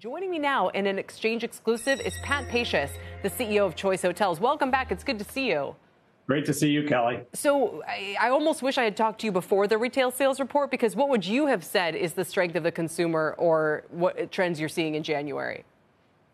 Joining me now in an exchange exclusive is Pat Pacious, the CEO of Choice Hotels. Welcome back. It's good to see you. Great to see you, Kelly. So I, I, almost wish I had talked to you before the retail sales report because what would you have said is the strength of the consumer or what trends you're seeing in January?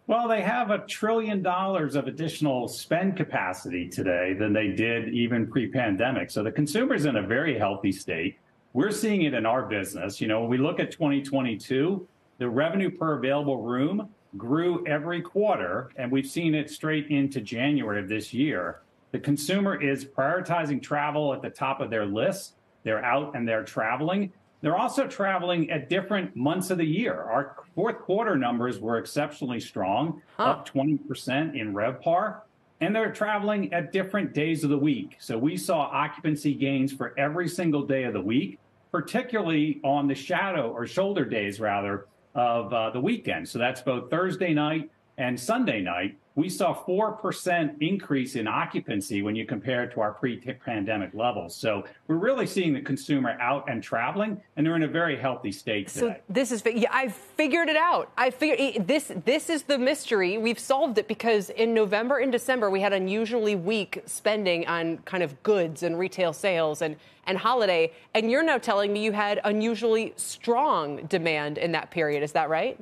Well, they have a trillion dollars of additional spend capacity today than they did even pre-pandemic. So the consumer's in a very healthy state. We're seeing it in our business. You know, when we look at 2022, the revenue per available room grew every quarter, and we've seen it straight into January of this year. The consumer is prioritizing travel at the top of their list. They're out and they're traveling. They're also traveling at different months of the year. Our fourth quarter numbers were exceptionally strong, huh. up 20% in RevPAR, and they're traveling at different days of the week. So we saw occupancy gains for every single day of the week, particularly on the shadow or shoulder days, rather, of uh, the weekend. So that's both Thursday night and Sunday night. We saw 4% increase in occupancy when you compare it to our pre-pandemic levels. So we're really seeing the consumer out and traveling, and they're in a very healthy state today. So this is, yeah, I figured it out. I figured this, this is the mystery. We've solved it because in November and December, we had unusually weak spending on kind of goods and retail sales and, and holiday. And you're now telling me you had unusually strong demand in that period. Is that right?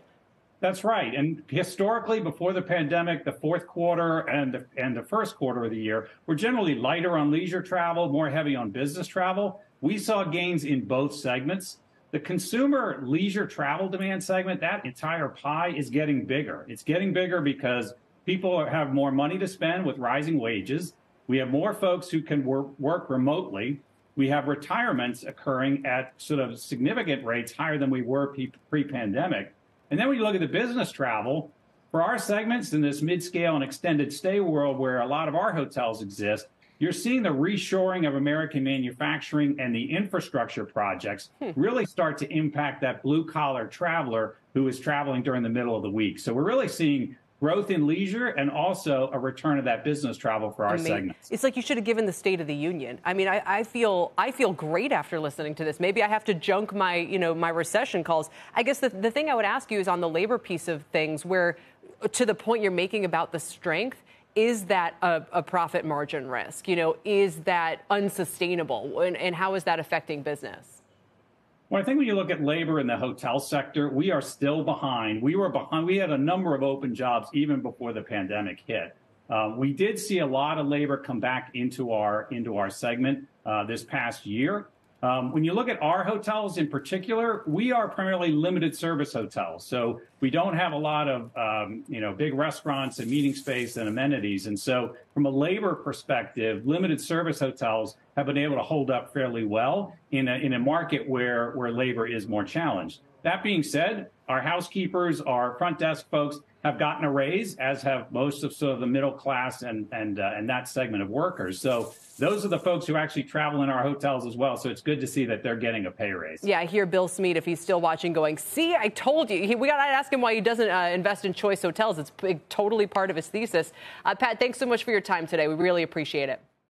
That's right. And historically, before the pandemic, the fourth quarter and the, and the first quarter of the year were generally lighter on leisure travel, more heavy on business travel. We saw gains in both segments. The consumer leisure travel demand segment, that entire pie is getting bigger. It's getting bigger because people have more money to spend with rising wages. We have more folks who can work, work remotely. We have retirements occurring at sort of significant rates higher than we were pre pandemic. And then when you look at the business travel, for our segments in this mid-scale and extended stay world where a lot of our hotels exist, you're seeing the reshoring of American manufacturing and the infrastructure projects hmm. really start to impact that blue collar traveler who is traveling during the middle of the week. So we're really seeing growth in leisure and also a return of that business travel for our I mean, segments. It's like you should have given the State of the Union. I mean, I, I, feel I feel great after listening to this. Maybe I have to junk my you know my recession calls. I guess the, the thing I would ask you is on the labor piece of things, where to the point you're making about the strength. Is that a, a profit margin risk? You know, is that unsustainable? And, and how is that affecting business? Well, I think when you look at labor in the hotel sector, we are still behind. We were behind. We had a number of open jobs even before the pandemic hit. Uh, we did see a lot of labor come back into our into our segment uh, this past year. Um, when you look at our hotels in particular, we are primarily limited service hotels. So we don't have a lot of, um, you know, big restaurants and meeting space and amenities. And so from a labor perspective, limited service hotels have been able to hold up fairly well in a, in a market where, where labor is more challenged. That being said, our housekeepers, our front desk folks have gotten a raise, as have most of sort of the middle class and and uh, and that segment of workers. So those are the folks who actually travel in our hotels as well. So it's good to see that they're getting a pay raise. Yeah, I hear Bill Smead, if he's still watching, going, "See, I told you." He, we got to ask him why he doesn't uh, invest in choice hotels. It's totally part of his thesis. Uh, Pat, thanks so much for your time today. We really appreciate it.